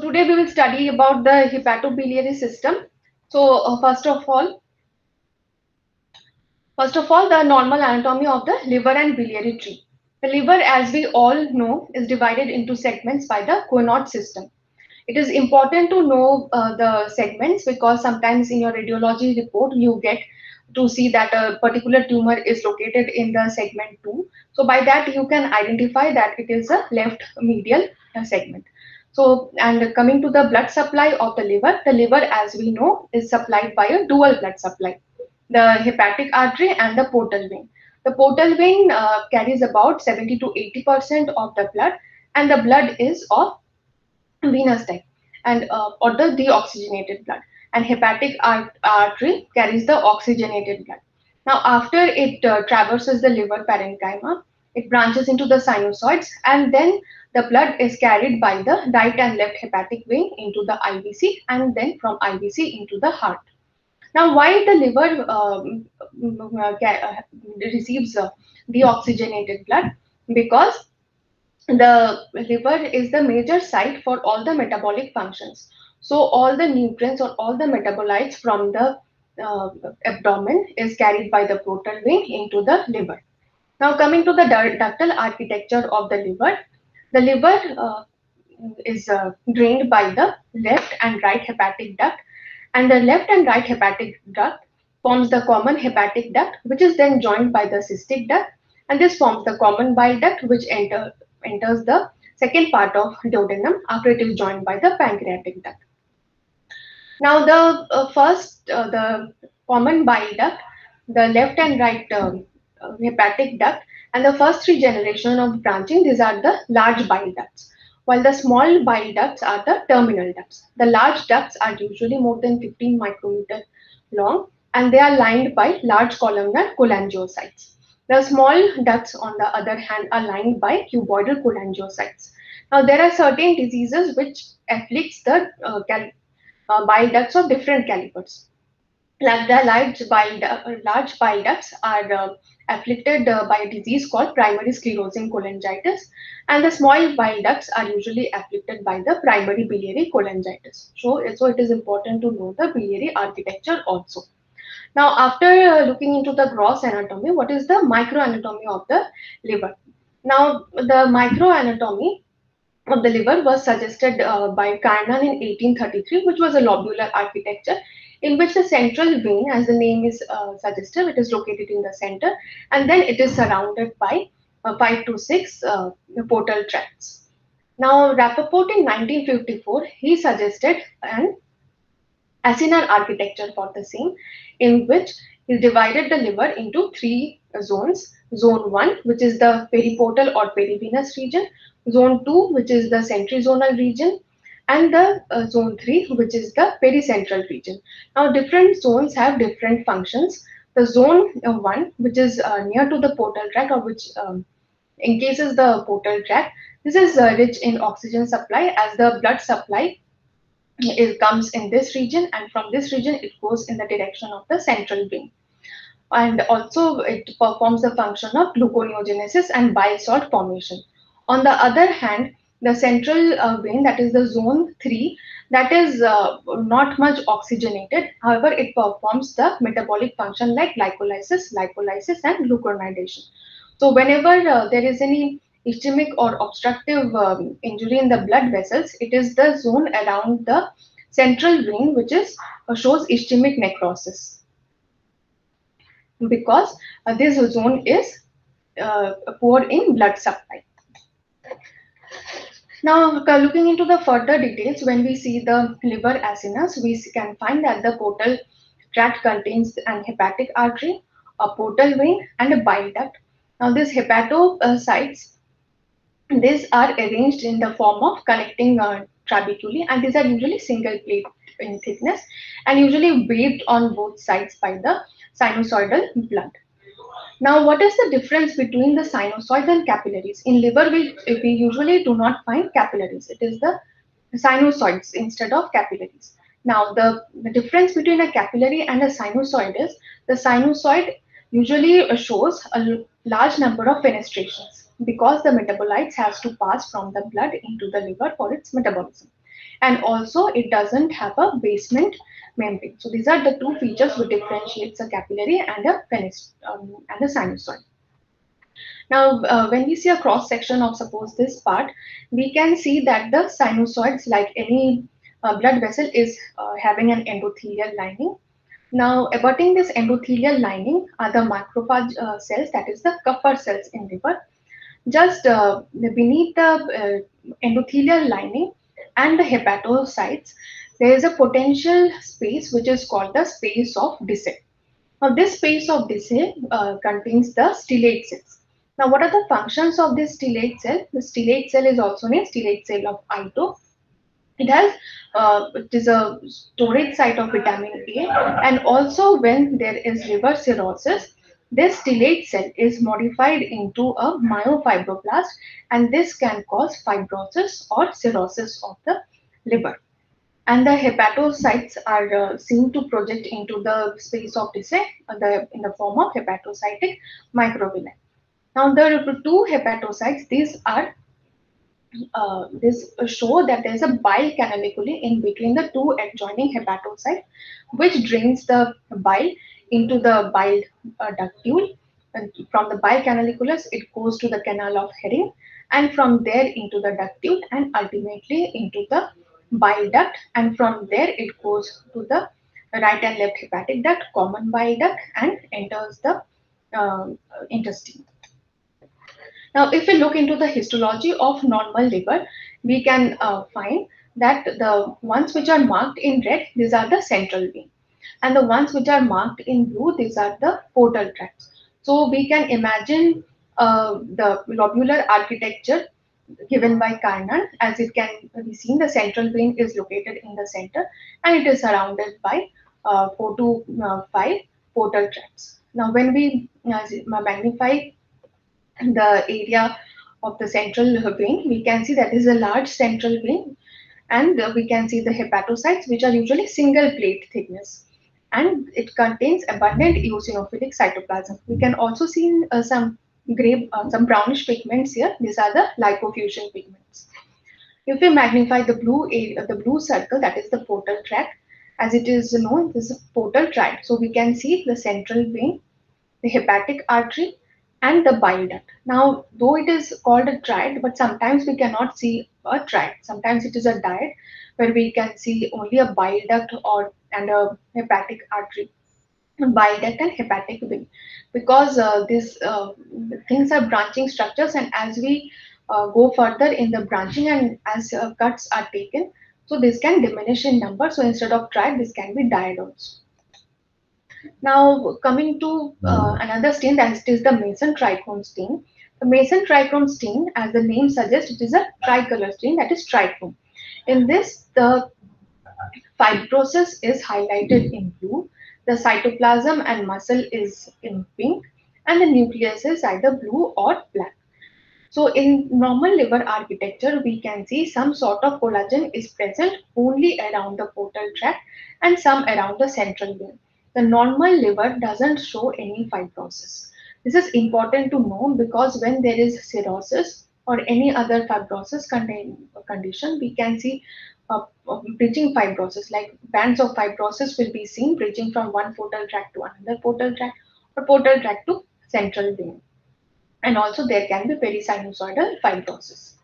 Today we will study about the hepatobiliary system. So uh, first of all, first of all, the normal anatomy of the liver and biliary tree. The liver, as we all know, is divided into segments by the Couinaud system. It is important to know uh, the segments because sometimes in your radiology report you get to see that a particular tumor is located in the segment 2. So by that you can identify that it is a left medial segment. So, and coming to the blood supply of the liver, the liver, as we know, is supplied by a dual blood supply, the hepatic artery and the portal vein. The portal vein uh, carries about 70 to 80% of the blood, and the blood is of venous type and uh, or the deoxygenated blood. And hepatic artery carries the oxygenated blood. Now, after it uh, traverses the liver parenchyma, it branches into the sinusoids, and then the blood is carried by the right and left hepatic vein into the IVC and then from IVC into the heart. Now, why the liver um, uh, receives uh, deoxygenated blood? Because the liver is the major site for all the metabolic functions. So all the nutrients or all the metabolites from the uh, abdomen is carried by the portal vein into the liver. Now coming to the ductal architecture of the liver, the liver uh, is uh, drained by the left and right hepatic duct, and the left and right hepatic duct forms the common hepatic duct, which is then joined by the cystic duct, and this forms the common bile duct, which enter, enters the second part of duodenum after it is joined by the pancreatic duct. Now, the uh, first, uh, the common bile duct, the left and right um, uh, hepatic duct and the first three generation of branching, these are the large bile ducts, while the small bile ducts are the terminal ducts. The large ducts are usually more than 15 micrometer long and they are lined by large columnar cholangiocytes. The small ducts, on the other hand, are lined by cuboidal cholangiocytes. Now, there are certain diseases which afflicts the uh, uh, bile ducts of different calibers. Like the large bile, large bile ducts are uh, afflicted uh, by a disease called primary sclerosing cholangitis, and the small bile ducts are usually afflicted by the primary biliary cholangitis. So, so it is important to know the biliary architecture also. Now, after uh, looking into the gross anatomy, what is the microanatomy of the liver? Now, the microanatomy of the liver was suggested uh, by Kiernan in 1833, which was a lobular architecture in which the central vein, as the name is uh, suggestive, it is located in the center, and then it is surrounded by uh, five to six uh, portal tracts. Now, Rappaport in 1954, he suggested an acinar architecture for the same, in which he divided the liver into three zones. Zone 1, which is the periportal or perivenous region. Zone 2, which is the centrizonal region and the uh, zone 3 which is the pericentral region. Now different zones have different functions. The zone uh, 1 which is uh, near to the portal tract or which um, encases the portal tract, this is uh, rich in oxygen supply as the blood supply is, comes in this region and from this region it goes in the direction of the central vein. And also it performs the function of gluconeogenesis and bile salt formation. On the other hand, the central uh, vein, that is the zone 3, that is uh, not much oxygenated. However, it performs the metabolic function like glycolysis, lipolysis, and glucuronidation. So whenever uh, there is any ischemic or obstructive um, injury in the blood vessels, it is the zone around the central vein which is uh, shows ischemic necrosis because uh, this zone is uh, poor in blood supply. Now, looking into the further details, when we see the liver acinas, we can find that the portal tract contains an hepatic artery, a portal vein, and a bile duct. Now, these hepatocytes, these are arranged in the form of connecting uh, trabeculae, and these are usually single plate in thickness and usually waved on both sides by the sinusoidal blood. Now, what is the difference between the sinusoid and capillaries? In liver, we, we usually do not find capillaries. It is the sinusoids instead of capillaries. Now, the, the difference between a capillary and a sinusoid is the sinusoid usually shows a large number of fenestrations because the metabolites has to pass from the blood into the liver for its metabolism. and also it doesn't have a basement membrane. So these are the two features which differentiates a capillary and a penis um, and a sinusoid. Now, uh, when we see a cross section of suppose this part, we can see that the sinusoids, like any uh, blood vessel, is uh, having an endothelial lining. Now, abutting this endothelial lining are the macrophage uh, cells, that is the Kupffer cells in liver. Just uh, beneath the uh, endothelial lining and the hepatocytes, there is a potential space which is called the space of Disse. Now, this space of Disse contains the stellate cells. Now, what are the functions of this stellate cell? The stellate cell is also named stellate cell of Ito. It has, uh, it is a storage site of vitamin A, and also when there is liver cirrhosis, this stellate cell is modified into a myofibroblast, and this can cause fibrosis or cirrhosis of the liver. And the hepatocytes are uh, seen to project into the space of Disse uh, the, in the form of hepatocytic microvilli. Now the two hepatocytes, these are uh, this show that there is a bile canaliculi in between the two adjoining hepatocytes, which drains the bile into the bile uh, ductule. And from the bile canaliculus, it goes to the canal of Hering, and from there into the ductule, and ultimately into the bile duct. And from there, it goes to the right and left hepatic duct, common bile duct, and enters the uh, intestine. Now, if we look into the histology of normal liver, we can uh, find that the ones which are marked in red, these are the central vein. And the ones which are marked in blue, these are the portal tracts. So we can imagine uh, the lobular architecture given by Kiernan as it can be seen the central vein is located in the center and it is surrounded by uh, 4 to uh, 5 portal tracts. Now when we uh, magnify the area of the central vein, we can see that that is a large central vein and we can see the hepatocytes which are usually single plate thickness and it contains abundant eosinophilic cytoplasm. We can also see uh, some gray, uh, some brownish pigments here. These are the lipofuscin pigments. If we magnify the blue area, the blue circle, that is the portal tract, as it is known, this is a portal tract. So we can see the central vein, the hepatic artery, and the bile duct. Now, though it is called a tract, but sometimes we cannot see a tract. Sometimes it is a diet where we can see only a bile duct or and a hepatic artery, bile duct and hepatic vein, because uh, these uh, things are branching structures, and as we uh, go further in the branching and as uh, cuts are taken, so this can diminish in number. So instead of tract, this can be also. Now coming to uh, another stain that is the Masson trichrome stain. The Masson trichrome stain, as the name suggests, it is a tricolor stain that is trichrome. In this, the fibrosis is highlighted in blue, the cytoplasm and muscle is in pink, and the nucleus is either blue or black. So in normal liver architecture, we can see some sort of collagen is present only around the portal tract and some around the central vein the normal liver doesn't show any fibrosis. This is important to know because when there is cirrhosis or any other fibrosis condition, we can see bridging fibrosis, like bands of fibrosis will be seen bridging from one portal tract to another portal tract or portal tract to central vein. And also there can be perisinusoidal fibrosis.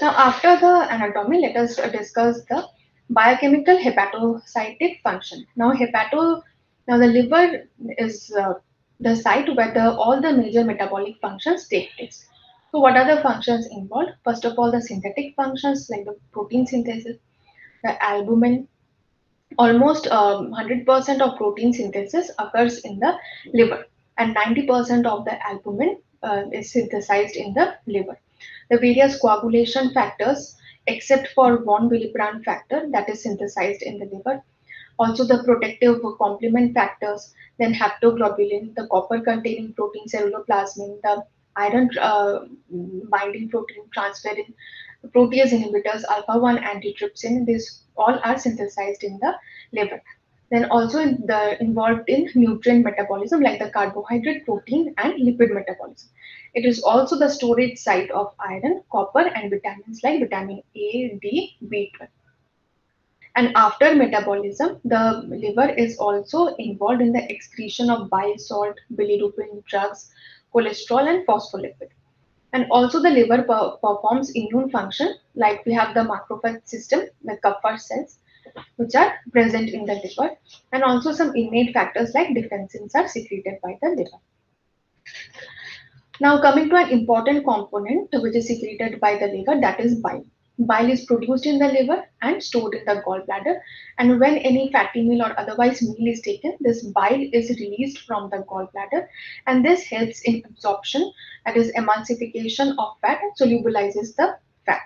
Now after the anatomy, let us discuss the biochemical hepatocytic function. Now hepato now, the liver is uh, the site where the, all the major metabolic functions take place. So, what are the functions involved? First of all, the synthetic functions like the protein synthesis, the albumin. Almost 100% um, of protein synthesis occurs in the liver, and 90% of the albumin uh, is synthesized in the liver. The various coagulation factors, except for von Willebrand factor, that is synthesized in the liver, also the protective complement factors, then haptoglobulin, the copper containing protein ceruloplasmin, the iron uh, binding protein transferrin, protease inhibitors, alpha 1 antitrypsin, these all are synthesized in the liver. Then also in the involved in nutrient metabolism like the carbohydrate, protein, and lipid metabolism. It is also the storage site of iron, copper, and vitamins like vitamin A, D, B12. And after metabolism, the liver is also involved in the excretion of bile salt, bilirubin, drugs, cholesterol, and phospholipid. And also the liver per performs immune function, like we have the macrophage system, the Kupffer cells, which are present in the liver, and also some innate factors like defensins are secreted by the liver. Now coming to an important component which is secreted by the liver, that is bile. Bile is produced in the liver and stored in the gallbladder. And when any fatty meal or otherwise meal is taken, this bile is released from the gallbladder. And this helps in absorption, that is emulsification of fat and solubilizes the fat.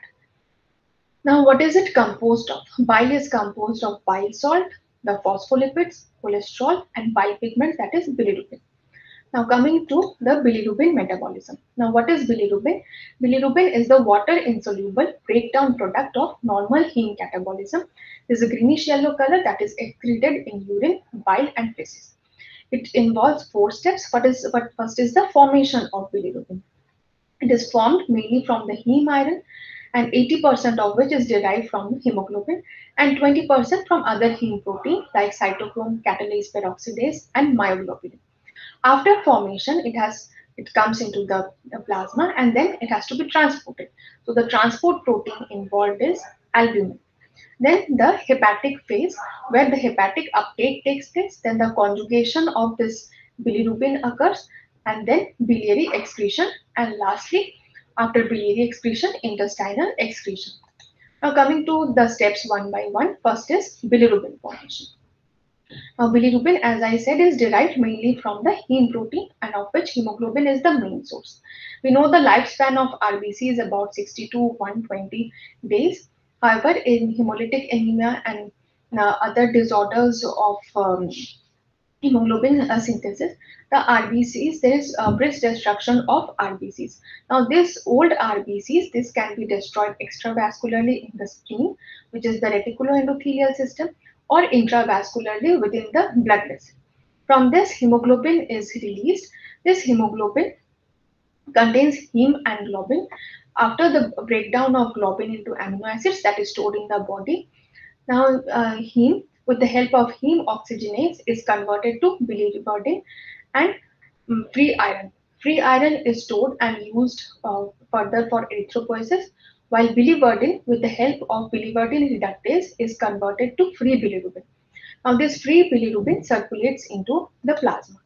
Now, what is it composed of? Bile is composed of bile salt, the phospholipids, cholesterol, and bile pigment, that is bilirubin. Now coming to the bilirubin metabolism. Now what is bilirubin? Bilirubin is the water insoluble breakdown product of normal heme catabolism. It is a greenish yellow color that is excreted in urine, bile and feces. It involves four steps. What is what first is the formation of bilirubin. It is formed mainly from the heme iron and 80% of which is derived from hemoglobin and 20% from other heme protein like cytochrome, catalase peroxidase and myoglobin. After formation, it has it comes into the, the, plasma and then it has to be transported. So the transport protein involved is albumin. Then the hepatic phase where the hepatic uptake takes place, then the conjugation of this bilirubin occurs and then biliary excretion and lastly after biliary excretion intestinal excretion. Now coming to the steps one by one, first is bilirubin formation. Now, bilirubin, as I said, is derived mainly from the heme protein and of which hemoglobin is the main source. We know the lifespan of RBC is about 60 to 120 days. However, in hemolytic anemia and uh, other disorders of um, hemoglobin uh, synthesis, the RBCs, there is a brisk destruction of RBCs. Now, this old RBCs, this can be destroyed extravascularly in the spleen, which is the reticuloendothelial system, or intravascularly within the blood vessel. From this, hemoglobin is released. This hemoglobin contains heme and globin. After the breakdown of globin into amino acids that is stored in the body, now uh, heme with the help of heme oxygenase is converted to bilirubin and um, free iron. Free iron is stored and used uh, further for erythropoiesis while biliverdin with the help of biliverdin reductase is converted to free bilirubin. Now this free bilirubin circulates into the plasma.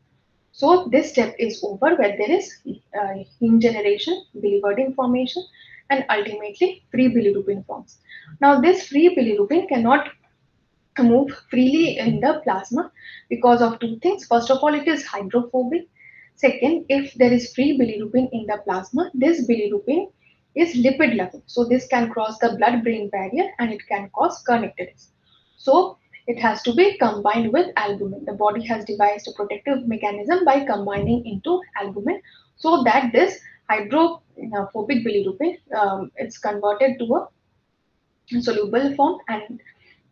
So this step is over where there is uh, heme generation, biliverdin formation and ultimately free bilirubin forms. Now this free bilirubin cannot move freely in the plasma because of two things. First of all, it is hydrophobic. Second, if there is free bilirubin in the plasma, this bilirubin is lipid loving. So this can cross the blood-brain barrier and it can cause kernicterus. So it has to be combined with albumin. The body has devised a protective mechanism by combining into albumin so that this hydrophobic bilirubin um, is converted to a soluble form and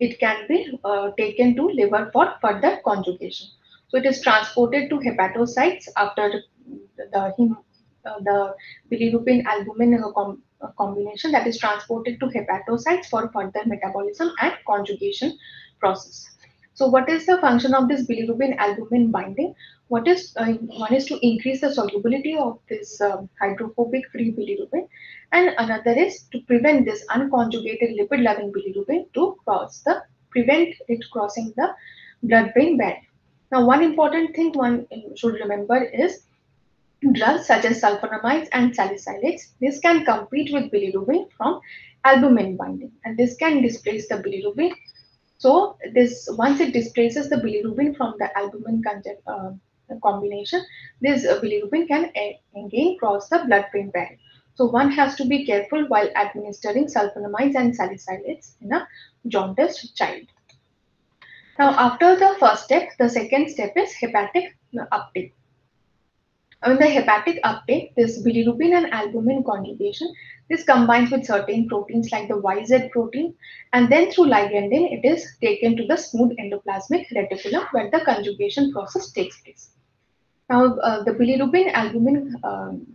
it can be uh, taken to liver for further conjugation. So it is transported to hepatocytes after the, the uh, the bilirubin albumin com combination that is transported to hepatocytes for further metabolism and conjugation process. So what is the function of this bilirubin albumin binding? What is uh, one is to increase the solubility of this um, hydrophobic free bilirubin, and another is to prevent this unconjugated lipid-loving bilirubin to cross the prevent it crossing the blood-brain barrier. Now, one important thing one should remember is drugs such as sulfonamides and salicylates, this can compete with bilirubin from albumin binding and this can displace the bilirubin. So this once it displaces the bilirubin from the albumin uh, combination, this uh, bilirubin can again cross the blood-brain barrier. So one has to be careful while administering sulfonamides and salicylates in a jaundiced child. Now after the first step, the second step is hepatic uptake. In the hepatic uptake, this bilirubin and albumin conjugation, this combines with certain proteins like the YZ protein, and then through ligandin, it is taken to the smooth endoplasmic reticulum where the conjugation process takes place. Now, uh, the bilirubin-albumin um,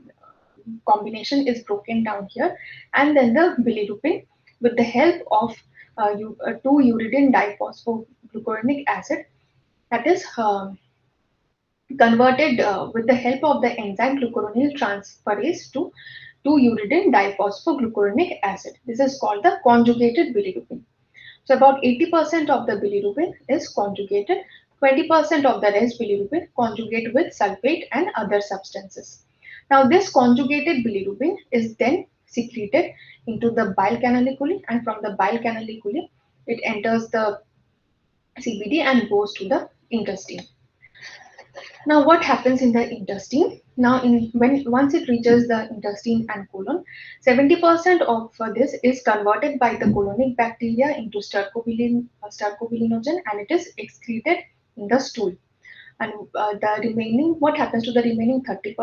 combination is broken down here, and then the bilirubin, with the help of uh, uh, 2-uridine diphosphoglucuronic acid that is um, converted uh, with the help of the enzyme glucuronyl transferase to 2-uridine diphosphoglucuronic acid. This is called the conjugated bilirubin. So about 80% of the bilirubin is conjugated, 20% of the rest bilirubin conjugate with sulfate and other substances. Now this conjugated bilirubin is then secreted into the bile canaliculi and from the bile canaliculi it enters the CBD and goes to the intestine. Now, what happens in the intestine? Now, in when once it reaches the intestine and colon, 70% of uh, this is converted by the colonic bacteria into stercobilin, uh, and it is excreted in the stool. And uh, the remaining, what happens to the remaining 30%?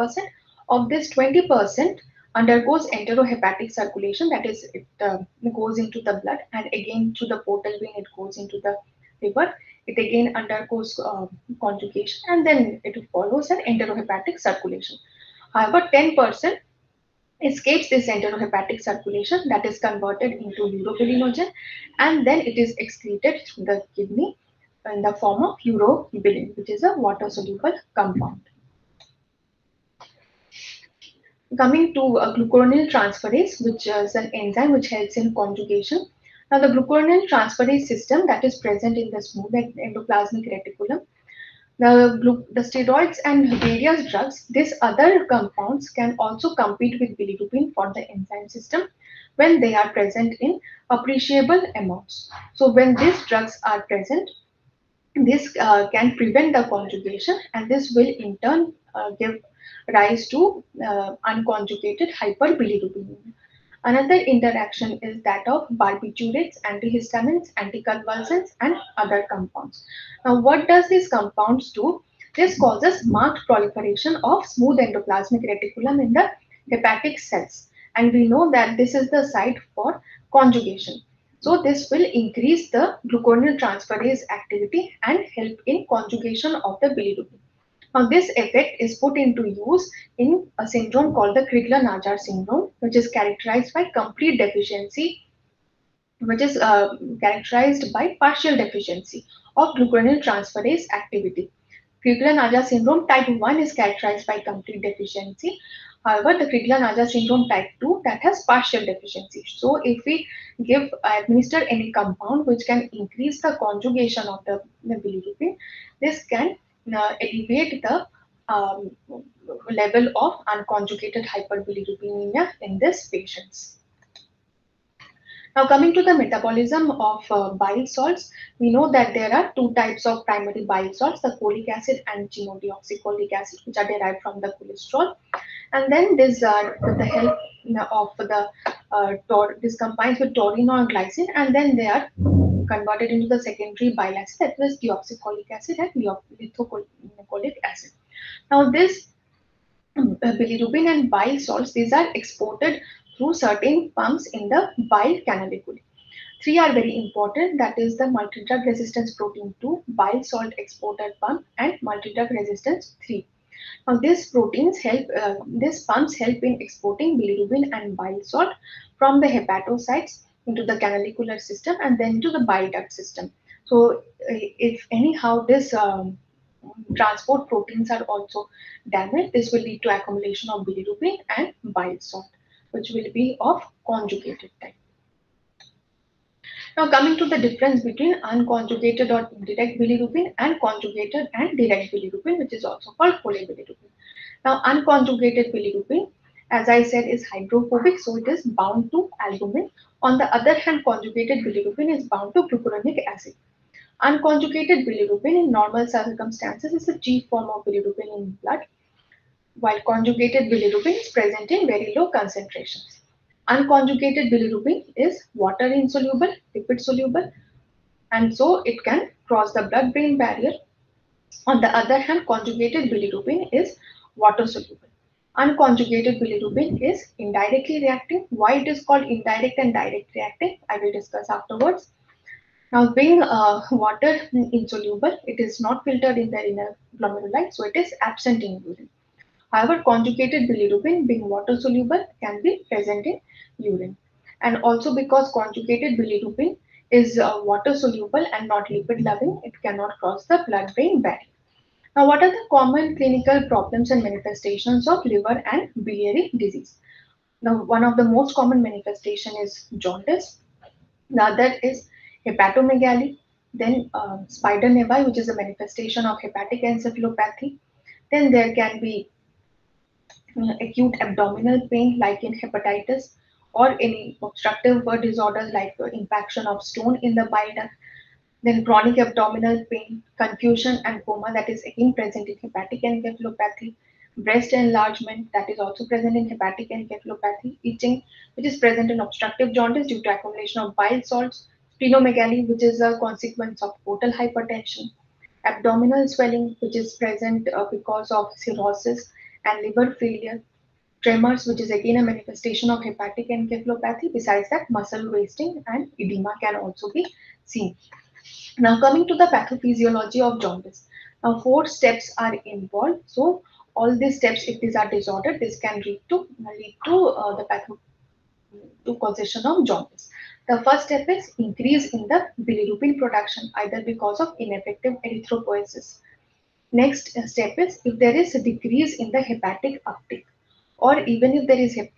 Of this 20% undergoes enterohepatic circulation, that is, it uh, goes into the blood and again through the portal vein, it goes into the liver it again undergoes uh, conjugation and then it follows an enterohepatic circulation. However, 10% escapes this enterohepatic circulation that is converted into urobilinogen and then it is excreted through the kidney in the form of urobilin, which is a water soluble compound. Coming to a glucuronyl transferase, which is an enzyme which helps in conjugation now, the glucuronyl transferase system that is present in the smooth endoplasmic reticulum, the, the steroids and various drugs, these other compounds can also compete with bilirubin for the enzyme system when they are present in appreciable amounts. So when these drugs are present, this uh, can prevent the conjugation and this will in turn uh, give rise to uh, unconjugated hyperbilirubinemia. Another interaction is that of barbiturates, antihistamines, anticonvulsants, and other compounds. Now, what does these compounds do? This causes marked proliferation of smooth endoplasmic reticulum in the hepatic cells. And we know that this is the site for conjugation. So this will increase the glucuronyl transferase activity and help in conjugation of the bilirubin. Now, this effect is put into use in a syndrome called the Crigler-Najjar syndrome, which is characterized by complete deficiency, which is uh, characterized by partial deficiency of glucuronyl transferase activity. Crigler-Najjar syndrome type 1 is characterized by complete deficiency. However, the Crigler-Najjar syndrome type 2 that has partial deficiency. So, if we give administer any compound which can increase the conjugation of the, the bilirubin, this can uh, alleviate the um, level of unconjugated hyperbilirubinemia in these patients. Now coming to the metabolism of uh, bile salts, we know that there are two types of primary bile salts, the cholic acid and chenodeoxycholic acid, which are derived from the cholesterol. And then these are with the help of the, uh, this combines with taurine or glycine, and then they are converted into the secondary bile acid that was deoxycholic acid and lithocholic acid. Now this um, bilirubin and bile salts, these are exported through certain pumps in the bile canaliculi. Three are very important that is the multidrug resistance protein 2, bile salt exporter pump and multidrug resistance 3. Now these proteins help, uh, these pumps help in exporting bilirubin and bile salt from the hepatocytes into the canalicular system and then to the bile duct system. So if anyhow this um, transport proteins are also damaged, this will lead to accumulation of bilirubin and bile salt, which will be of conjugated type. Now coming to the difference between unconjugated or indirect bilirubin and conjugated and direct bilirubin, which is also called cholebilirubin. Now unconjugated bilirubin, as I said, is hydrophobic, so it is bound to albumin on the other hand, conjugated bilirubin is bound to glucuronic acid. Unconjugated bilirubin in normal circumstances is a G form of bilirubin in blood, while conjugated bilirubin is present in very low concentrations. Unconjugated bilirubin is water insoluble, lipid soluble, and so it can cross the blood-brain barrier. On the other hand, conjugated bilirubin is water soluble. Unconjugated bilirubin is indirectly reacting. Why it is called indirect and direct reacting, I will discuss afterwards. Now, being uh, water insoluble, it is not filtered in the inner glomeruli, so it is absent in urine. However, conjugated bilirubin, being water soluble, can be present in urine. And also because conjugated bilirubin is uh, water soluble and not lipid loving. It cannot cross the blood brain barrier. Now, what are the common clinical problems and manifestations of liver and biliary disease? Now, one of the most common manifestation is jaundice. The other is hepatomegaly, then um, spider nevi, which is a manifestation of hepatic encephalopathy. Then there can be uh, acute abdominal pain like in hepatitis or any obstructive disorders like uh, impaction of stone in the bile duct then chronic abdominal pain, confusion and coma that is again present in hepatic encephalopathy, breast enlargement that is also present in hepatic encephalopathy, itching which is present in obstructive jaundice due to accumulation of bile salts, splenomegaly which is a consequence of portal hypertension, abdominal swelling which is present uh, because of cirrhosis and liver failure, tremors which is again a manifestation of hepatic encephalopathy. Besides that, muscle wasting and edema can also be seen. Now coming to the pathophysiology of jaundice. Now four steps are involved. So all these steps, if these are disordered, this can lead to lead to uh, the patho to causation of jaundice. The first step is increase in the bilirubin production, either because of ineffective erythropoiesis. Next step is if there is a decrease in the hepatic uptake, or even if there is a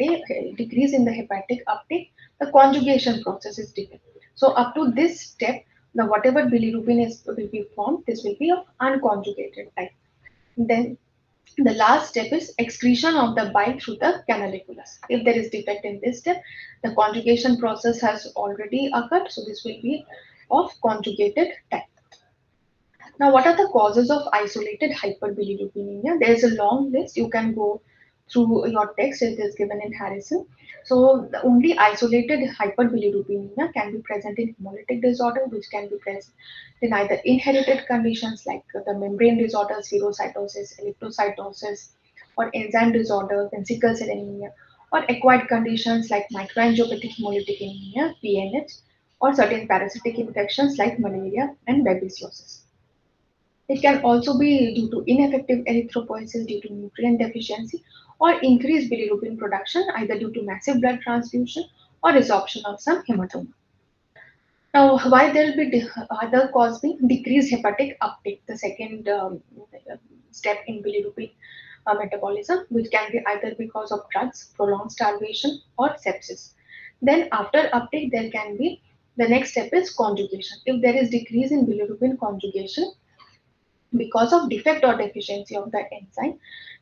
decrease in the hepatic uptake, the conjugation process is different. So up to this step, the whatever bilirubin is will be formed, this will be of unconjugated type. Then the last step is excretion of the bile through the canaliculus. If there is defect in this step, the conjugation process has already occurred, so this will be of conjugated type. Now, what are the causes of isolated hyperbilirubinemia? There is a long list. You can go through your text. It is given in Harrison. So the only isolated hyperbilirubinemia can be present in hemolytic disorder, which can be present in either inherited conditions like the membrane disorders, spherocytosis, erythrocytosis, or enzyme disorders and sickle cell anemia, or acquired conditions like microangiopathic hemolytic anemia, PNH, or certain parasitic infections like malaria and babesiosis. It can also be due to ineffective erythropoiesis due to nutrient deficiency or increased bilirubin production either due to massive blood transfusion or resorption of some hematoma. Now, why there will be other cause being decreased hepatic uptake, the second um, step in bilirubin uh, metabolism, which can be either because of drugs, prolonged starvation, or sepsis. Then, after uptake, there can be the next step is conjugation. If there is decrease in bilirubin conjugation because of defect or deficiency of the enzyme,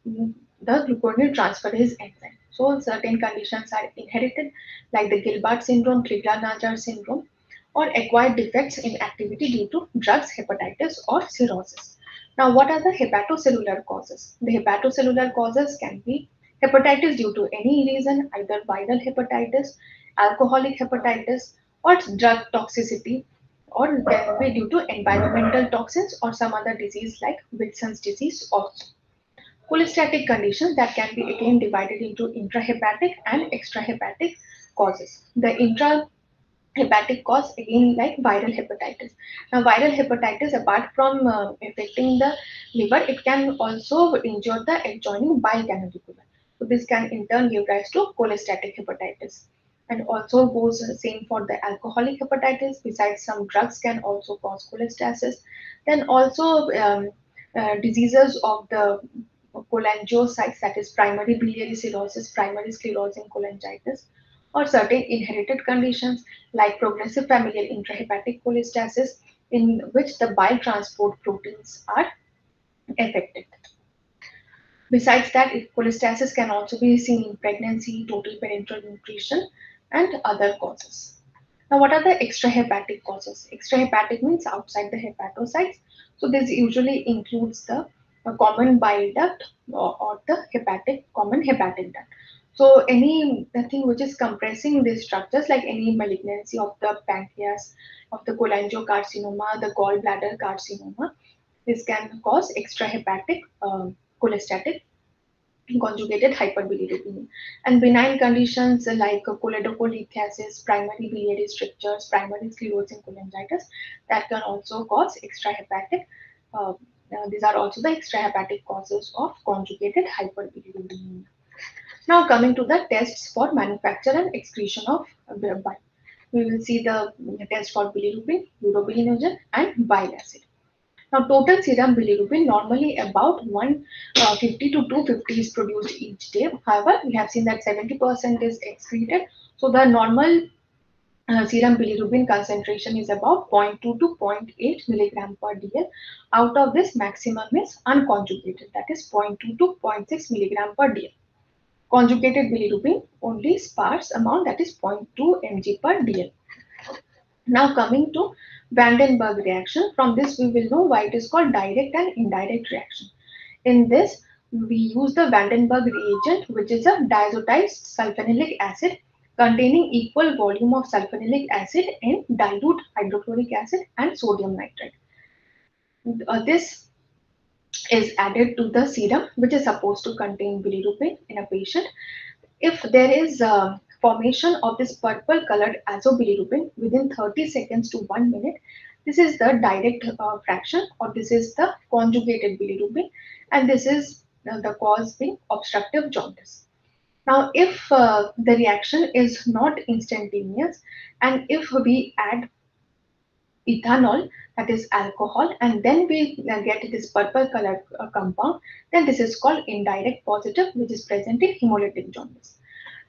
mm, the glucuronide transferase enzyme. So certain conditions are inherited like the Gilbert syndrome, Crigler-Najjar syndrome or acquired defects in activity due to drugs, hepatitis or cirrhosis. Now what are the hepatocellular causes? The hepatocellular causes can be hepatitis due to any reason, either viral hepatitis, alcoholic hepatitis or drug toxicity or can be due to environmental toxins or some other disease like Wilson's disease also cholestatic conditions that can be again divided into intrahepatic and extrahepatic causes. The intrahepatic cause again like viral hepatitis. Now viral hepatitis apart from uh, affecting the liver, it can also injure the adjoining bile canaliculum. So this can in turn give rise to cholestatic hepatitis. And also goes the same for the alcoholic hepatitis. Besides, some drugs can also cause cholestasis. Then also um, uh, diseases of the cholangiocytes, that is primary biliary cirrhosis, primary sclerosing cholangitis, or certain inherited conditions like progressive familial intrahepatic cholestasis, in which the bile transport proteins are affected. Besides that, cholestasis can also be seen in pregnancy, total parenteral nutrition, and other causes. Now, what are the extrahepatic causes? Extrahepatic means outside the hepatocytes. So, this usually includes the a common bile duct or, or, the hepatic common hepatic duct. So any thing which is compressing these structures like any malignancy of the pancreas, of the cholangiocarcinoma, the gallbladder carcinoma, this can cause extrahepatic uh, cholestatic conjugated hyperbilirubinemia. And benign conditions like choledocholithiasis, primary biliary strictures, primary sclerosing cholangitis, that can also cause extrahepatic uh, uh, these are also the extrahepatic causes of conjugated hyperbilirubinemia. Now coming to the tests for manufacture and excretion of bile. we will see the test for bilirubin, urobilinogen, and bile acid. Now, total serum bilirubin normally about 150 uh, to 250 is produced each day. However, we have seen that 70% is excreted. So, the normal uh, serum bilirubin concentration is about 0.2 to 0.8 milligram per dl. Out of this, maximum is unconjugated, that is 0.2 to 0.6 milligram per dl. Conjugated bilirubin only sparse amount that is 0.2 mg per dl. Now coming to van den Bergh reaction. From this, we will know why it is called direct and indirect reaction. In this, we use the van den Bergh reagent, which is a diazotized sulfanilic acid containing equal volume of sulfanilic acid and dilute hydrochloric acid and sodium nitrate. Uh, this is added to the serum, which is supposed to contain bilirubin in a patient. If there is uh, formation of this purple colored azobilirubin within 30 seconds to 1 minute. This is the direct uh, fraction or this is the conjugated bilirubin and this is uh, the cause being obstructive jaundice. Now, if uh, the reaction is not instantaneous and if we add ethanol, that is alcohol, and then we uh, get this purple colored uh, compound, then this is called indirect positive, which is present in hemolytic jaundice.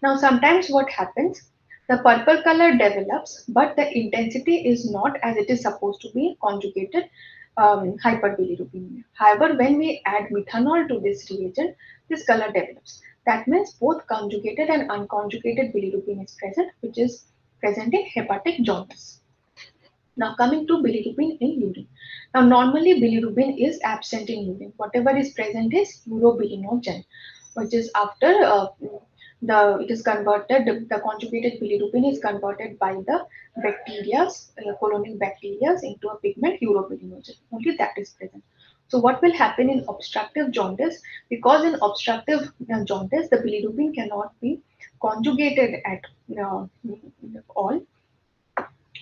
Now, sometimes what happens, the purple color develops, but the intensity is not as it is supposed to be conjugated um, hyperbilirubinemia. However, when we add methanol to this reagent, this color develops. That means both conjugated and unconjugated bilirubin is present, which is present in hepatic jaundice. Now coming to bilirubin in urine. Now normally bilirubin is absent in urine. Whatever is present is urobilinogen, which is after uh, the it is converted the conjugated bilirubin is converted by the bacteria uh, colonial bacteria into a pigment urobilinogen. Only that is present. So what will happen in obstructive jaundice? Because in obstructive uh, jaundice the bilirubin cannot be conjugated at uh, all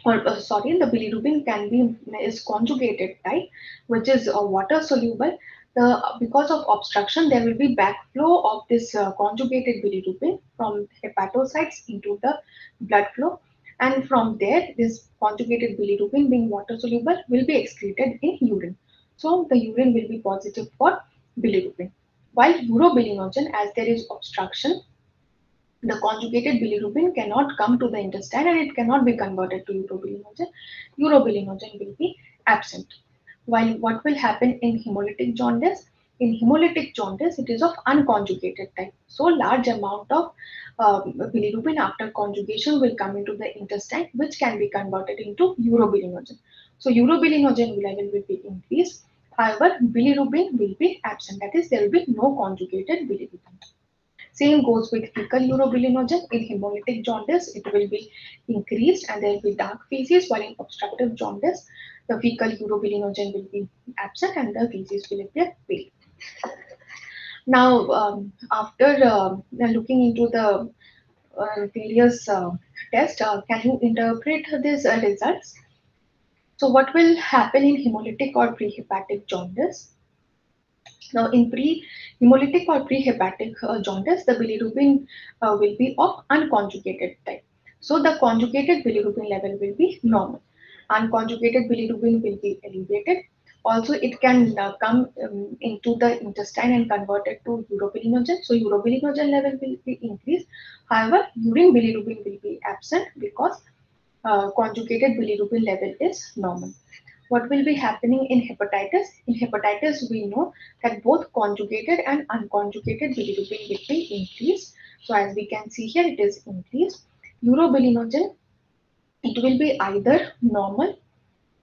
or uh, sorry the bilirubin can be is conjugated type which is uh, water soluble the because of obstruction, there will be backflow of this uh, conjugated bilirubin from hepatocytes into the blood flow. And from there, this conjugated bilirubin being water soluble will be excreted in urine. So the urine will be positive for bilirubin. While urobilinogen, as there is obstruction, the conjugated bilirubin cannot come to the intestine and it cannot be converted to urobilinogen. Urobilinogen will be absent. While what will happen in hemolytic jaundice? In hemolytic jaundice, it is of unconjugated type. So large amount of uh, bilirubin after conjugation will come into the intestine, which can be converted into urobilinogen. So urobilinogen level will be increased. However, bilirubin will be absent. That is, there will be no conjugated bilirubin. Same goes with fecal urobilinogen. In hemolytic jaundice, it will be increased and there will be dark feces, while in obstructive jaundice, the fecal urobilinogen will be absent and the feces will appear pale. Now, um, after uh, looking into the uh, various uh, tests, uh, can you interpret these uh, results? So what will happen in hemolytic or prehepatic jaundice? Now, in pre-hemolytic or prehepatic uh, jaundice, the bilirubin will be of unconjugated type. So the conjugated bilirubin level will be normal unconjugated bilirubin will be elevated. Also, it can uh, come um, into the intestine and converted to urobilinogen. So, urobilinogen level will be increased. However, urine bilirubin will be absent because uh, conjugated bilirubin level is normal. What will be happening in hepatitis? In hepatitis, we know that both conjugated and unconjugated bilirubin will be increased. So, as we can see here, it is increased. Urobilinogen it will be either normal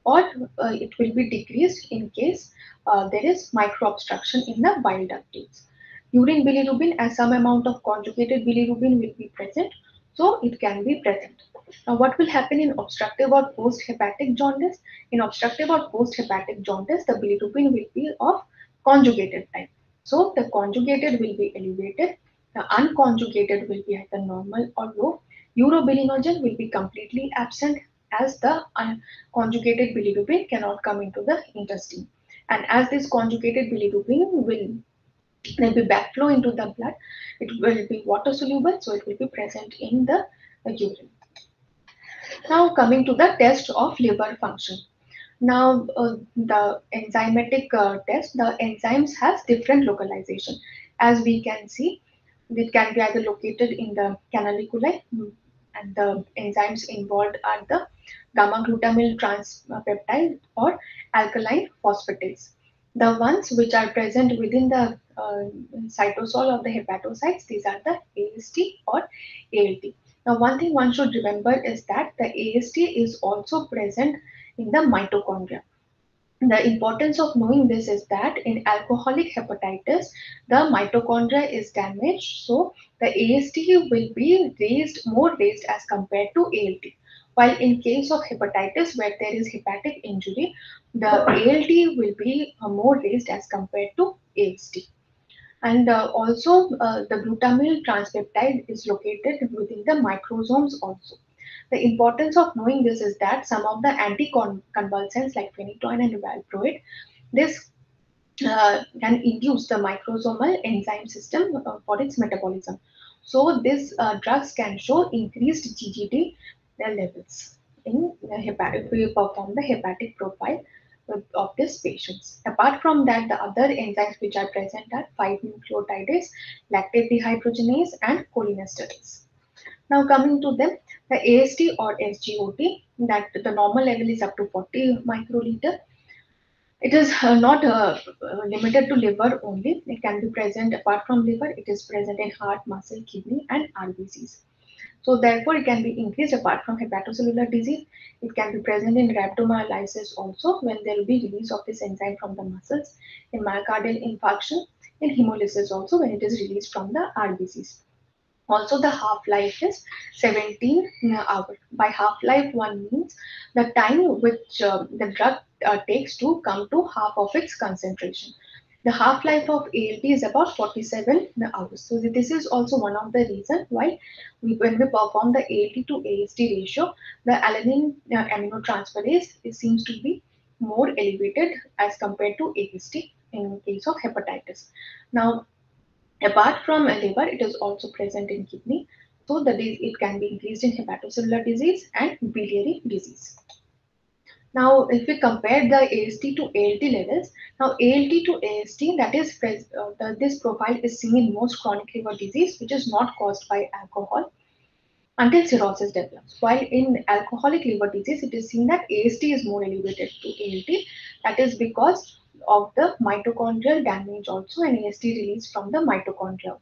or uh, it will be decreased in case uh, there is micro-obstruction in the bile ducts. Urine bilirubin as some amount of conjugated bilirubin will be present, so it can be present. Now, what will happen in obstructive or post-hepatic jaundice? In obstructive or post-hepatic jaundice, the bilirubin will be of conjugated type. So, the conjugated will be elevated, the unconjugated will be either normal or low, Urobilinogen will be completely absent as the conjugated bilirubin cannot come into the intestine. And as this conjugated bilirubin will there will be backflow into the blood, it will be water soluble, so it will be present in the urine. Now coming to the test of liver function. Now uh, the enzymatic uh, test, the enzymes has different localization. As we can see, it can be either located in the canaliculi and the enzymes involved are the gamma glutamyl transpeptide or alkaline phosphatase. The ones which are present within the uh, cytosol of the hepatocytes, these are the AST or ALT. Now, one thing one should remember is that the AST is also present in the mitochondria. The importance of knowing this is that in alcoholic hepatitis, the mitochondria is damaged, so the AST will be raised more raised as compared to ALT. While in case of hepatitis where there is hepatic injury, the ALT will be uh, more raised as compared to AST. And uh, also uh, the glutamyl transpeptide is located within the microsomes also. The importance of knowing this is that some of the anticonvulsants like phenytoin and valproate, this uh, can induce the microsomal enzyme system uh, for its metabolism. So these uh, drugs can show increased GGT levels in hepatic, we perform the hepatic profile of these patients. Apart from that, the other enzymes which are present are 5-nucleotidase, lactate dehydrogenase, and cholinesterase. Now coming to them, the AST or SGOT, that the normal level is up to 40 microliter. It is uh, not uh, uh, limited to liver only. It can be present apart from liver. It is present in heart, muscle, kidney, and RBCs. So therefore, it can be increased apart from hepatocellular disease. It can be present in rhabdomyolysis also when there will be release of this enzyme from the muscles, in myocardial infarction, in hemolysis also when it is released from the RBCs. Also, the half-life is 17 hours. By half-life, one means the time which uh, the drug uh, takes to come to half of its concentration. The half-life of ALT is about 47 hours. So this is also one of the reasons why we, when we perform the ALT to AST ratio, the alanine uh, aminotransferase it seems to be more elevated as compared to AST in case of hepatitis. Now, apart from liver, it is also present in kidney. So that is, it can be increased in hepatocellular disease and biliary disease. Now, if we compare the AST to ALT levels, now ALT to AST, that is, uh, this profile is seen in most chronic liver disease, which is not caused by alcohol until cirrhosis develops. While in alcoholic liver disease, it is seen that AST is more elevated to ALT. That is because of the mitochondrial damage also and AST release from the mitochondria.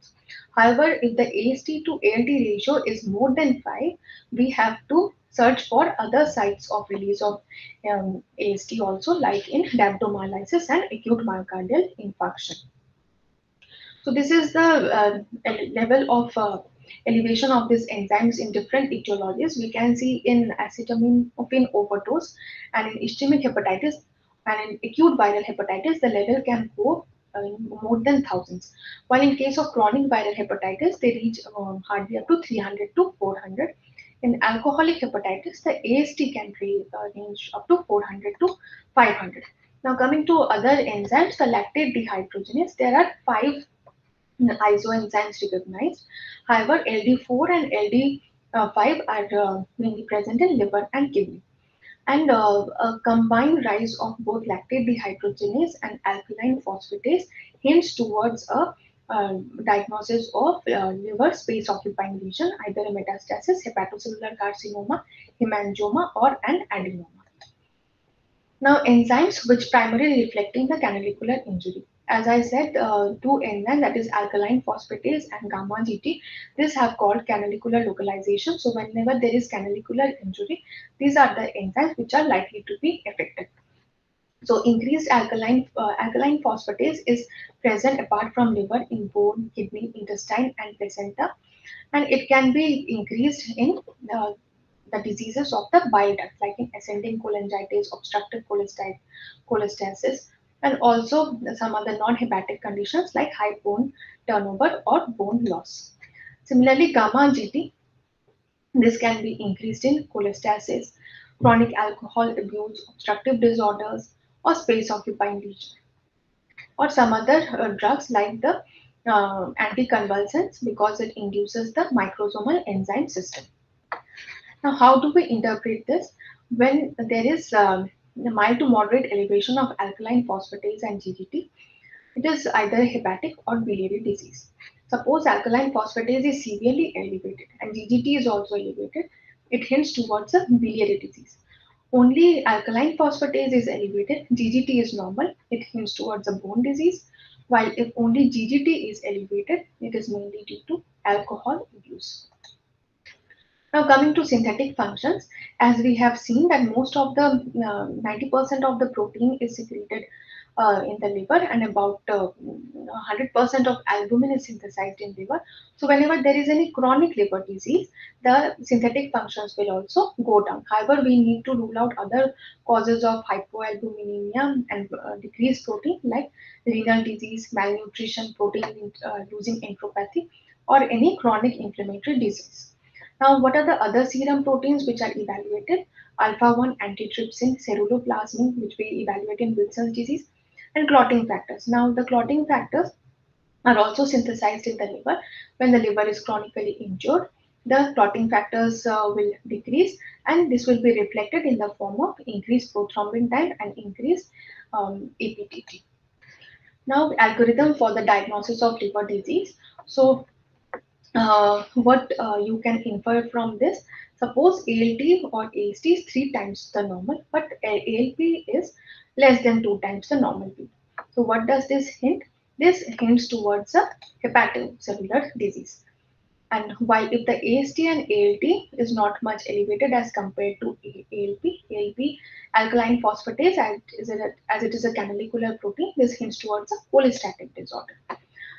However, if the AST to ALT ratio is more than 5, we have to search for other sites of release of um, AST also like in rhabdomyolysis and acute myocardial infarction. So this is the uh, level of uh, elevation of these enzymes in different etiologies. We can see in acetaminophen overdose and in ischemic hepatitis and in acute viral hepatitis, the level can go uh, more than thousands. While in case of chronic viral hepatitis, they reach um, hardly up to 300 to 400 in alcoholic hepatitis, the AST can uh, range up to 400 to 500. Now coming to other enzymes, the lactate dehydrogenase, there are five isoenzymes recognized. However, LD4 and LD5 are uh, mainly present in liver and kidney. And uh, a combined rise of both lactate dehydrogenase and alkaline phosphatase hints towards a uh, diagnosis of uh, liver space occupying lesion, either a metastasis, hepatocellular carcinoma, hemangioma, or an adenoma. Now, enzymes which primarily reflecting the canalicular injury. As I said, uh, two enzymes that is alkaline phosphatase and gamma GT, these have called canalicular localization. So whenever there is canalicular injury, these are the enzymes which are likely to be affected. So increased alkaline uh, alkaline phosphatase is present apart from liver in bone, kidney, intestine, and placenta, and it can be increased in uh, the diseases of the bile duct, like in ascending cholangitis, obstructive cholestasis, and also some other non-hepatic conditions like high bone turnover or bone loss. Similarly, gamma GT, this can be increased in cholestasis, chronic alcohol abuse, obstructive disorders, or space occupying lesion or some other uh, drugs like the uh, anticonvulsants because it induces the microsomal enzyme system. Now, how do we interpret this? When there is um, mild to moderate elevation of alkaline phosphatase and GGT, it is either hepatic or biliary disease. Suppose alkaline phosphatase is severely elevated and GGT is also elevated, it hints towards a biliary disease. Only alkaline phosphatase is elevated, GGT is normal, it hints towards a bone disease, while if only GGT is elevated, it is mainly due to alcohol use. Now coming to synthetic functions, as we have seen that most of the 90% uh, of the protein is secreted uh, in the liver and about 100% uh, of albumin is synthesized in liver. So whenever there is any chronic liver disease, the synthetic functions will also go down. However, we need to rule out other causes of hypoalbuminemia and uh, decreased protein like renal disease, malnutrition, protein uh, losing enteropathy or any chronic inflammatory disease. Now, what are the other serum proteins which are evaluated? Alpha-1 antitrypsin, ceruloplasmin, which we evaluate in Wilson's disease, and clotting factors. Now, the clotting factors are also synthesized in the liver. When the liver is chronically injured, the clotting factors uh, will decrease and this will be reflected in the form of increased prothrombin time and increased um, APTT. Now, algorithm for the diagnosis of liver disease. So, uh, what uh, you can infer from this, suppose ALT or AST is three times the normal, but ALP is less than two times the normal peak. So what does this hint? This hints towards a hepatocellular disease. And while if the AST and ALT is not much elevated as compared to ALP, ALP alkaline phosphatase as, as it is a canalicular protein, this hints towards a cholestatic disorder.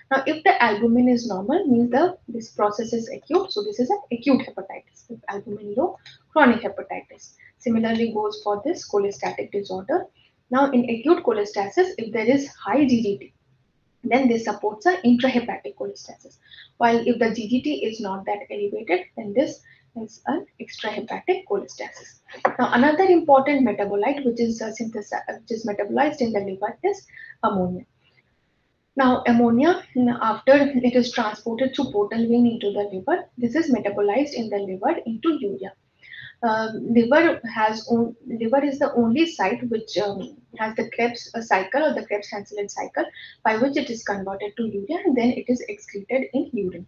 Now, if the albumin is normal, means the this process is acute. So this is an acute hepatitis. If albumin low, chronic hepatitis. Similarly goes for this cholestatic disorder. Now, in acute cholestasis, if there is high GGT, then this supports a intrahepatic cholestasis. While if the GGT is not that elevated, then this is an extrahepatic cholestasis. Now, another important metabolite which is uh, synthesized, which is metabolized in the liver is ammonia. Now, ammonia, after it is transported through portal vein into the liver, this is metabolized in the liver into urea. Uh, liver has liver is the only site which um, has the Krebs uh, cycle or the Krebs Henseleit cycle by which it is converted to urea and then it is excreted in urine.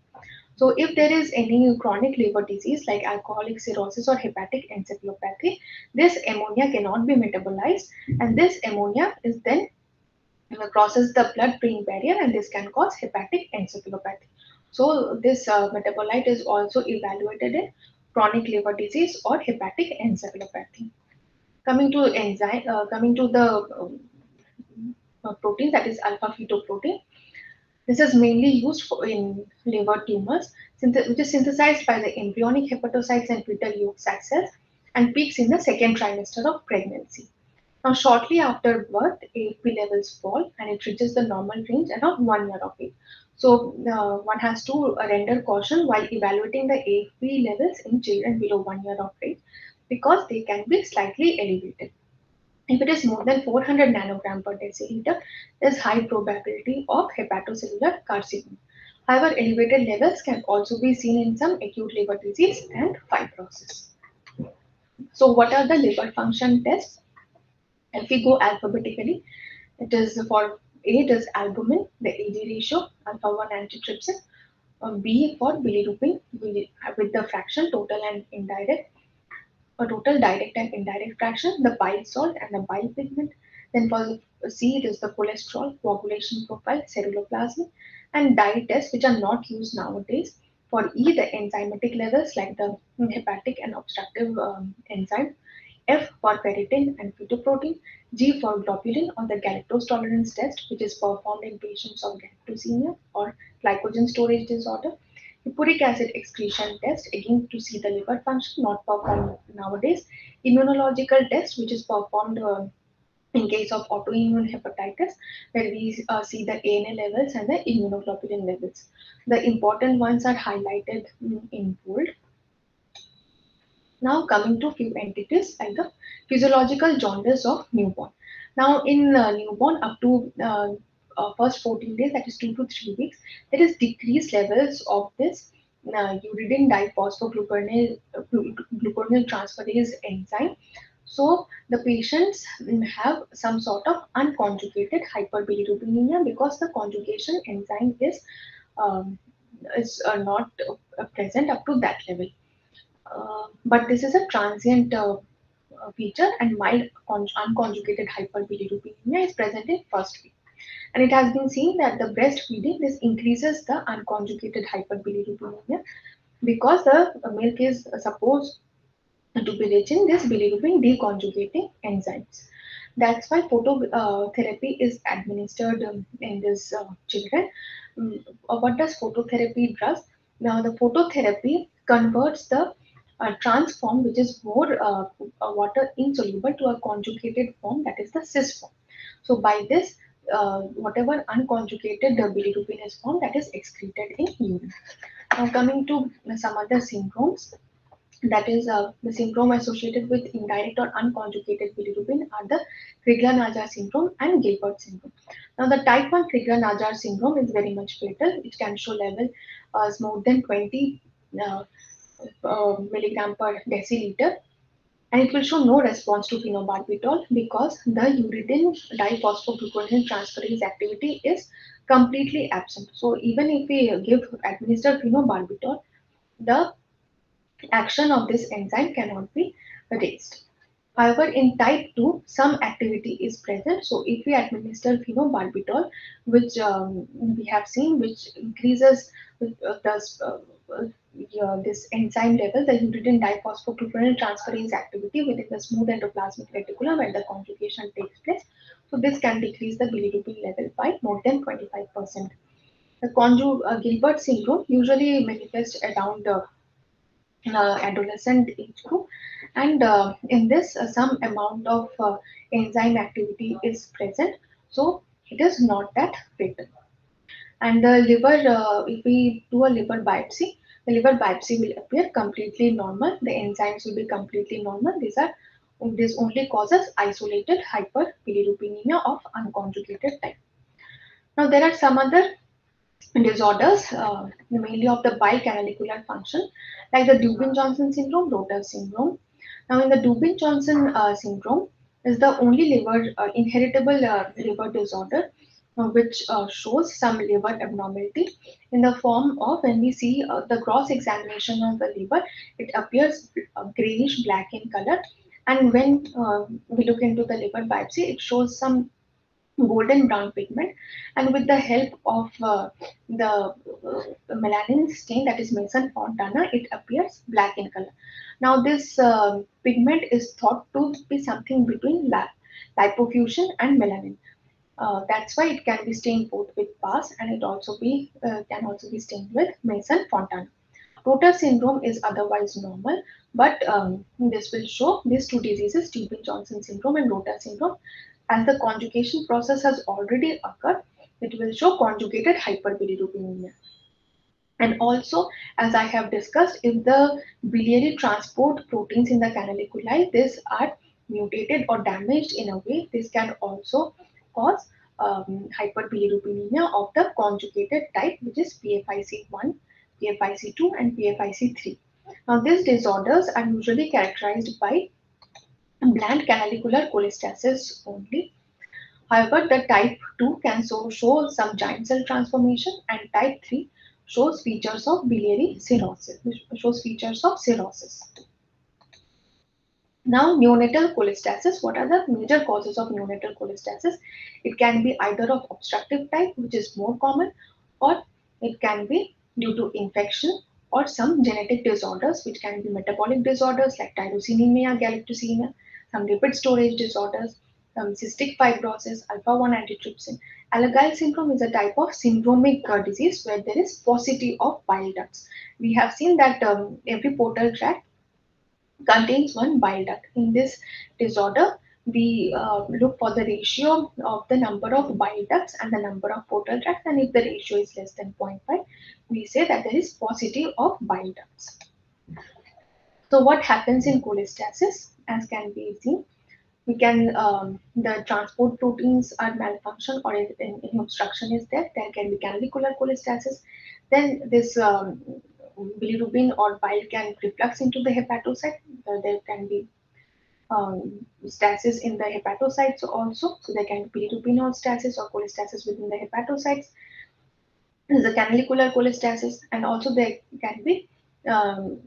So if there is any chronic liver disease like alcoholic cirrhosis or hepatic encephalopathy, this ammonia cannot be metabolized and this ammonia is then crosses the blood-brain barrier and this can cause hepatic encephalopathy. So this uh, metabolite is also evaluated in chronic liver disease or hepatic encephalopathy. Coming to enzyme, uh, coming to the um, uh, protein that is alpha fetoprotein. This is mainly used for in liver tumors, which is synthesized by the embryonic hepatocytes and fetal yolk sac cells and peaks in the second trimester of pregnancy. Now, shortly after birth, AFP levels fall and it reaches the normal range around one year of age. So, uh, one has to render caution while evaluating the AFP levels in children below one year of age because they can be slightly elevated. If it is more than 400 nanogram per deciliter, there is high probability of hepatocellular carcinoma. However, elevated levels can also be seen in some acute liver disease and fibrosis. So, what are the liver function tests? If we go alphabetically, it is for A it is albumin, the AG ratio, alpha-1 antitrypsin. Um, B for bilirubin with the fraction total and indirect, a total direct and indirect fraction, the bile salt and the bile pigment. Then for C it is the cholesterol, coagulation profile, ceruloplasmin, and diet tests which are not used nowadays. For E, the enzymatic levels like the hepatic and obstructive um, enzyme F for ferritin and fetoprotein, G for globulin on the galactose tolerance test, which is performed in patients of galactosemia or glycogen storage disorder. Uric acid excretion test, again to see the liver function, not performed nowadays. Immunological test, which is performed uh, in case of autoimmune hepatitis, where we uh, see the ANA levels and the immunoglobulin levels. The important ones are highlighted in bold. Now coming to few entities like the physiological jaundice of newborn. Now in uh, newborn up to uh, uh, first 14 days, that is two to three weeks, there is decreased levels of this uh, uridine diphosphoglucuronate uh, glucuronidase transferase enzyme. So the patients have some sort of unconjugated hyperbilirubinemia because the conjugation enzyme is um, is uh, not uh, present up to that level. Uh, but this is a transient uh, uh, feature and mild unconjugated hyperbilirubinemia is present in first week. And it has been seen that the breastfeeding, this increases the unconjugated hyperbilirubinemia because the milk is supposed to be rich in this bilirubin deconjugating enzymes. That's why phototherapy is administered um, in these uh, children. Um, what does phototherapy does? Now the phototherapy converts the uh, trans form, which is more uh, water insoluble, to a conjugated form, that is the cis form. So by this, uh, whatever unconjugated bilirubin is formed, that is excreted in urine. Now coming to some other syndromes, that is uh, the syndrome associated with indirect or unconjugated bilirubin are the Crigler-Najjar syndrome and Gilbert syndrome. Now the type 1 Crigler-Najjar syndrome is very much fatal. It can show level uh, more than 20 uh, uh, milligram per deciliter and it will show no response to phenobarbital because the uridine diphosphoglucuronidase transferase activity is completely absent. So even if we give administer phenobarbital, the action of this enzyme cannot be raised. However, in type 2, some activity is present. So if we administer phenobarbital, which um, we have seen, which increases uh, the, uh, uh, this enzyme level, the uridine diphosphoglucuronidase transferase activity within the smooth endoplasmic reticulum where the conjugation takes place. So this can decrease the bilirubin level by more than 25%. The conjugate uh, Gilbert syndrome usually manifests around uh, adolescent age group. And uh, in this uh, some amount of uh, enzyme activity is present. So it is not that fatal. And the liver if we do a liver biopsy the liver biopsy will appear completely normal. The enzymes will be completely normal. These are this only causes isolated hyperbilirubinemia of unconjugated type. Now there are some other disorders, uh, mainly of the bile canalicular function, like the Dubin-Johnson syndrome, Rotor syndrome. Now, in the Dubin-Johnson uh, syndrome, is the only liver uh, inheritable uh, liver disorder uh, which uh, shows some liver abnormality in the form of when we see the gross examination of the liver, it appears grayish black in color. And when we look into the liver biopsy, it shows some golden brown pigment and with the help of uh, the uh, melanin stain that is Masson Fontana it appears black in color. Now this uh, pigment is thought to be something between lipofuscin and melanin. Uh, that's why it can be stained both with PAS and it also be uh, can also be stained with Masson Fontana. Rotor syndrome is otherwise normal, but um, this will show these two diseases, Stevens-Johnson syndrome and Rotor syndrome, as the conjugation process has already occurred, it will show conjugated hyperbilirubinemia. And also, as I have discussed, if the biliary transport proteins in the canaliculi, these are mutated or damaged in a way, this can also cause um, hyperbilirubinemia of the conjugated type, which is PFIC1, PFIC2, and PFIC3. Now, these disorders are usually characterized by bland canalicular cholestasis only. However, the type 2 can so show some giant cell transformation and type 3 shows features of biliary cirrhosis, shows features of cirrhosis. Now, neonatal cholestasis, what are the major causes of neonatal cholestasis? It can be either of obstructive type, which is more common, or it can be due to infection or some genetic disorders, which can be metabolic disorders like tyrosinemia, galactosemia, some lipid storage disorders, some cystic fibrosis, alpha-1 antitrypsin. Alagille syndrome is a type of syndromic uh, disease where there is paucity of bile ducts. We have seen that um, every portal tract contains one bile duct. In this disorder, we uh, look for the ratio of the number of bile ducts and the number of portal tracts and if the ratio is less than 0.5, we say that there is paucity of bile ducts. So what happens in cholestasis? as can be seen. We can, um, the transport proteins are malfunction or in obstruction is there, there can be canalicular cholestasis. Then this um, bilirubin or bile can reflux into the hepatocyte. There can be um, stasis in the hepatocytes also. So there can be bilirubin stasis or cholestasis within the hepatocytes. This is a canalicular cholestasis, and also there can be um,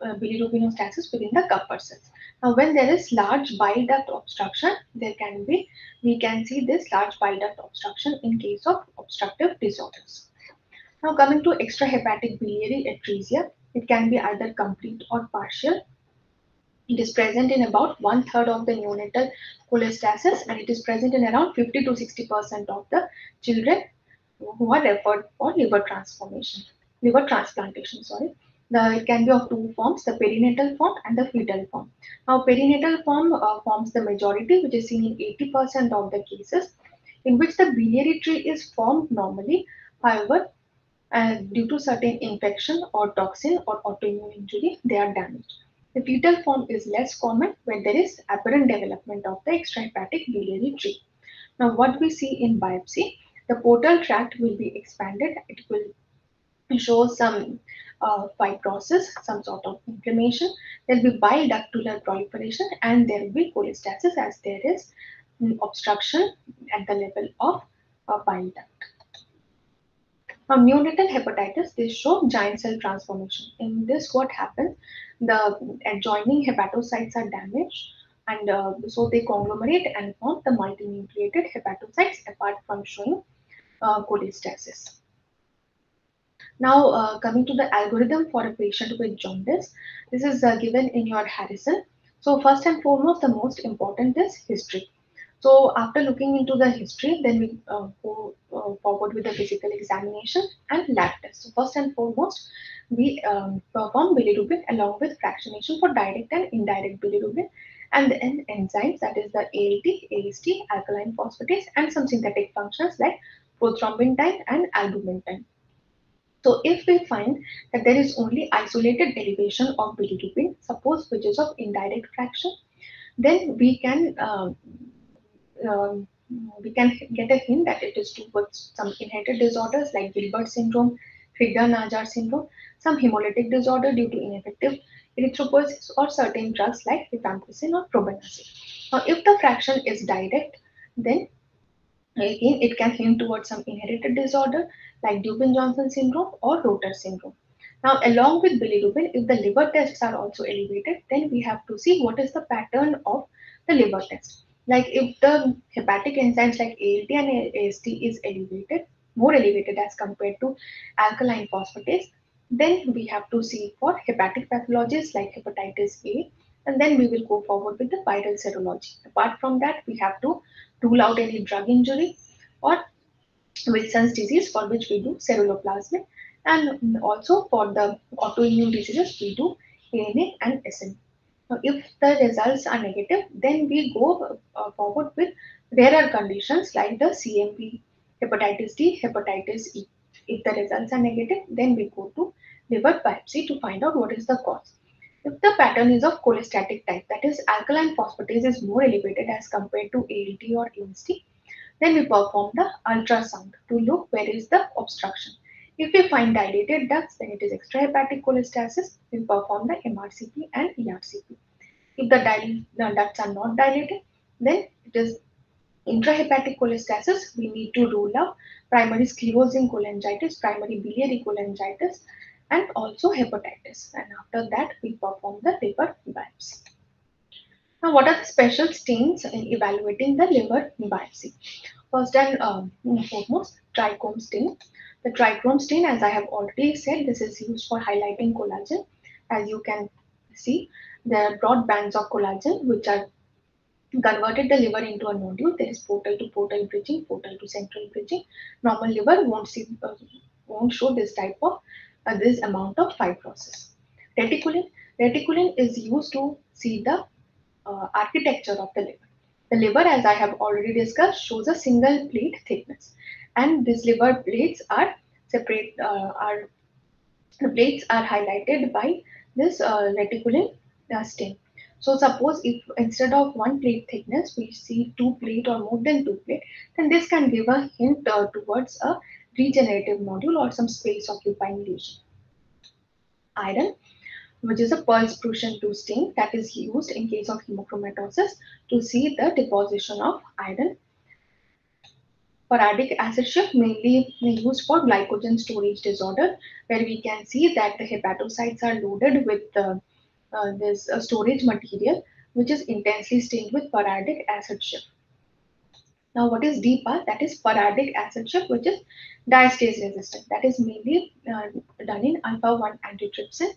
uh, within the Kupffer cells. Now, when there is large bile duct obstruction, there can be, we can see this large bile duct obstruction in case of obstructive disorders. Now, coming to extrahepatic biliary atresia, it can be either complete or partial. It is present in about one third of the neonatal cholestasis and it is present in around 50 to 60% of the children who are referred for liver transformation, liver transplantation, sorry. The, it can be of two forms, the perinatal form and the fetal form. Now, perinatal form uh, forms the majority, which is seen in 80% of the cases, in which the biliary tree is formed normally. However, uh, due to certain infection or toxin or autoimmune injury, they are damaged. The fetal form is less common when there is apparent development of the extrahepatic biliary tree. Now, what we see in biopsy, the portal tract will be expanded. It will show some uh, fibrosis, some sort of inflammation. There will be bile ductular proliferation and there will be cholestasis as there is obstruction at the level of bile duct. Now, neonatal hepatitis, they show giant cell transformation. In this, what happens? The adjoining hepatocytes are damaged and uh, so they conglomerate and form the multinucleated hepatocytes apart from showing uh, cholestasis. Now, uh, coming to the algorithm for a patient with jaundice, this is uh, given in your Harrison. So, first and foremost, the most important is history. So, after looking into the history, then we uh, go uh, forward with the physical examination and lab test. So, first and foremost, we um, perform bilirubin along with fractionation for direct and indirect bilirubin and then enzymes that is the ALT, AST, alkaline phosphatase and some synthetic functions like prothrombin time and albumin time. So if we find that there is only isolated elevation of bilirubin, suppose which is of indirect fraction, then we can uh, uh, we can get a hint that it is towards some inherited disorders like Gilbert syndrome, Crigler-Najjar syndrome, some hemolytic disorder due to ineffective erythropoiesis or certain drugs like rifampicin or probenecid. Now, if the fraction is direct, then again it can hint towards some inherited disorder like Dubin-Johnson syndrome or Rotor syndrome. Now, along with bilirubin, if the liver tests are also elevated, then we have to see what is the pattern of the liver test. Like if the hepatic enzymes like ALT and AST is elevated, more elevated as compared to alkaline phosphatase, then we have to see for hepatic pathologies like hepatitis A, and then we will go forward with the viral serology. Apart from that, we have to rule out any drug injury or Wilson's disease for which we do ceruloplasmin and also for the autoimmune diseases we do ANA and SN. Now, if the results are negative, then we go uh, forward with rarer conditions like the CMV, hepatitis D, hepatitis E. If the results are negative, then we go to liver biopsy to find out what is the cause. If the pattern is of cholestatic type, that is alkaline phosphatase is more elevated as compared to ALT or AST, then we perform the ultrasound to look where is the obstruction. If we find dilated ducts, then it is extrahepatic cholestasis. We perform the MRCP and ERCP. If the, the ducts are not dilated, then it is intrahepatic cholestasis. We need to rule out primary sclerosing cholangitis, primary biliary cholangitis, and also hepatitis. And after that, we perform the liver biopsy. Now, what are the special stains in evaluating the liver biopsy? First and um, foremost, trichrome stain. The trichrome stain, as I have already said, this is used for highlighting collagen. As you can see, there are broad bands of collagen which are converted the liver into a nodule. There is portal to portal bridging, portal to central bridging. Normal liver won't see, uh, won't show this type of uh, this amount of fibrosis. Reticulin, reticulin is used to see the uh, architecture of the liver. The liver, as I have already discussed, shows a single plate thickness, and these liver plates are separate. Uh, are the plates are highlighted by this uh, reticulin uh, stain. So suppose if instead of one plate thickness, we see two plate or more than two plate, then this can give a hint uh, towards a regenerative nodule or some space occupying lesion. iron, which is a 2 stain that is used in case of hemochromatosis to see the deposition of iron. Periodic acid Schiff mainly used for glycogen storage disorder, where we can see that the hepatocytes are loaded with uh, uh, this uh, storage material, which is intensely stained with periodic acid Schiff. Now, what is DPAR? That is periodic acid Schiff, which is diastase resistant. That is mainly uh, done in alpha 1 antitrypsin.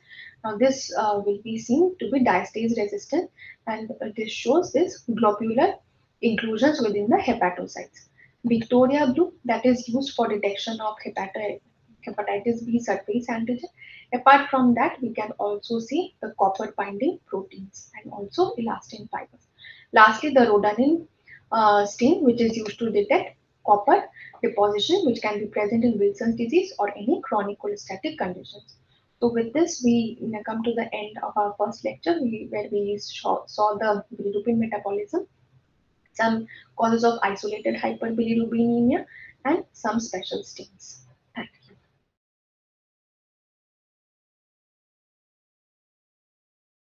Now, this uh, will be seen to be diastase resistant, and this shows this globular inclusions within the hepatocytes. Victoria blue, that is used for detection of hepatitis, hepatitis B surface antigen. Apart from that, we can also see the copper binding proteins and also elastin fibers. Lastly, the rhodanine uh, stain, which is used to detect copper deposition, which can be present in Wilson's disease or any chronic cholestatic conditions. So with this, we come to the end of our first lecture where we saw, saw the bilirubin metabolism, some causes of isolated hyperbilirubinemia, and some special stains.